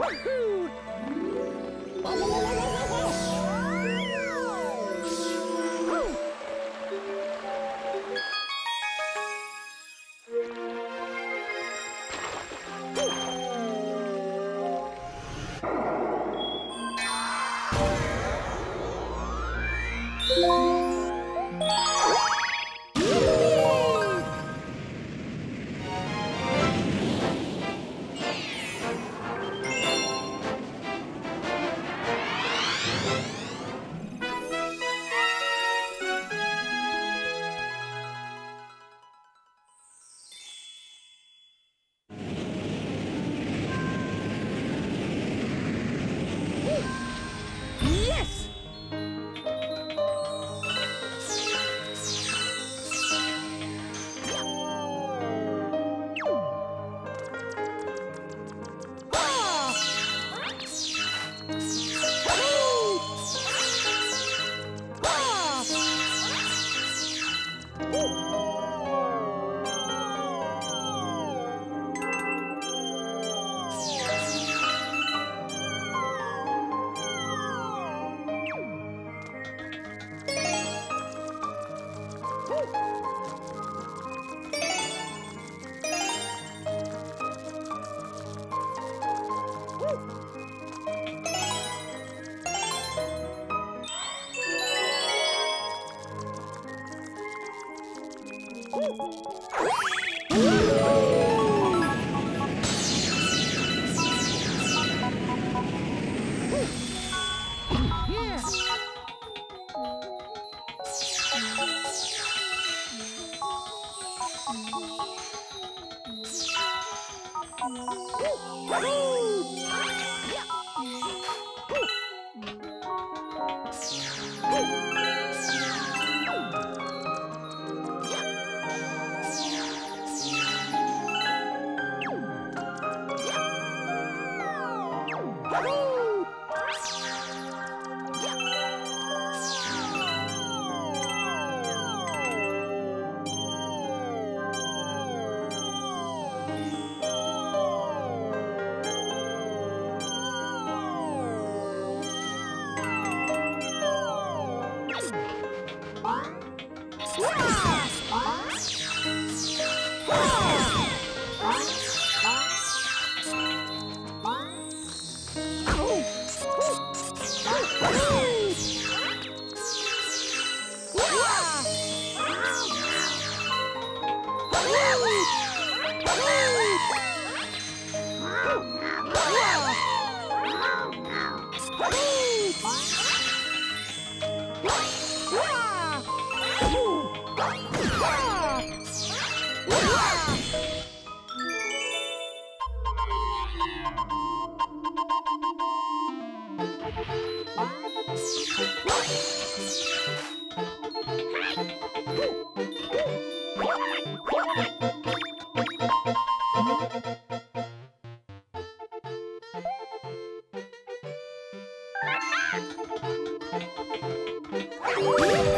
Yes! Ooh. Woo! Yeah! Woo! Música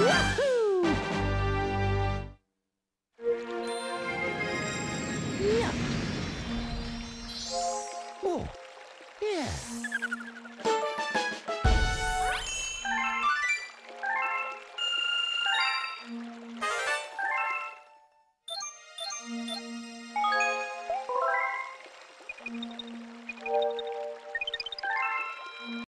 Wahoo! Yeah.